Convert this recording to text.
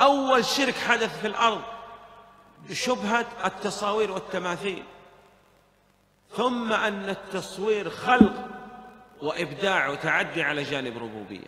أول شرك حدث في الأرض بشبهة التصاوير والتماثيل. ثم أن التصوير خلق وإبداع وتعدي على جانب ربوبية.